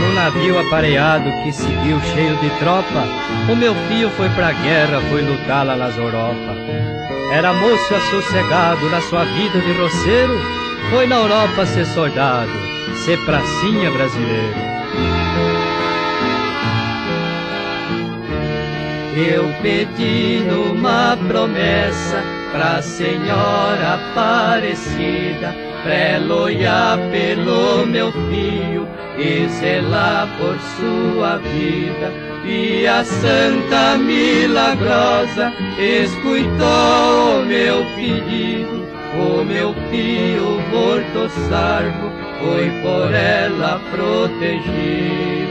No navio apareado que seguiu cheio de tropa, o meu filho foi pra guerra, foi lutar lá nas Europa. Era moço assossegado na sua vida de roceiro, foi na Europa ser soldado, ser pracinha brasileiro. Eu pedi numa promessa pra Senhora Aparecida, pra pelo meu filho e zelar por sua vida. E a Santa Milagrosa escutou o meu pedido, o meu filho morto salvo foi por ela protegido.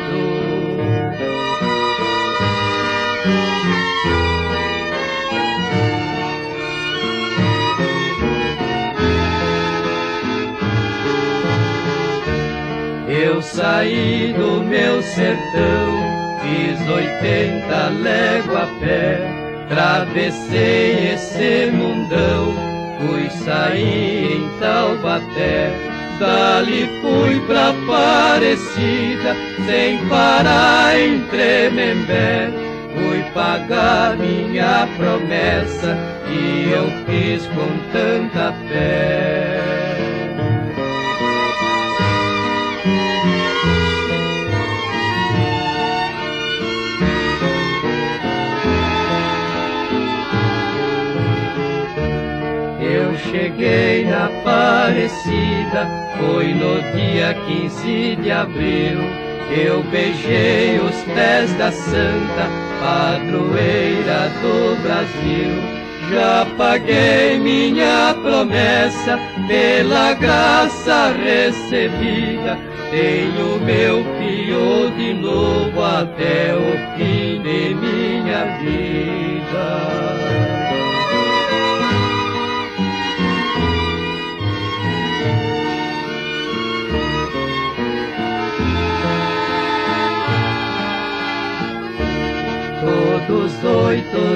Eu saí do meu sertão, fiz oitenta léguas a pé, travessei esse mundão, fui sair em Taubaté, dali fui pra Aparecida, sem parar em Tremembé, fui pagar minha promessa, que eu fiz com tanta cheguei na Aparecida, foi no dia 15 de abril. Eu beijei os pés da Santa Padroeira do Brasil. Já paguei minha promessa pela graça recebida. Tenho meu filho de novo até o fim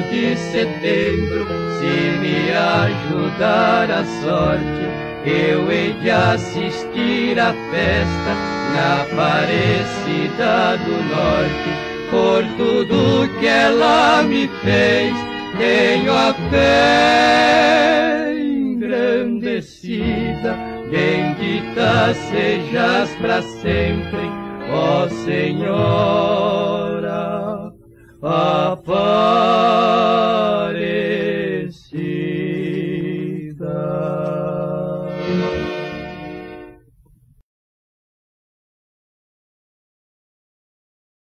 de setembro, se me ajudar a sorte, eu hei de assistir à festa na Aparecida do Norte. Por tudo que ela me fez, tenho a fé engrandecida. Bendita sejas para sempre, ó Senhora.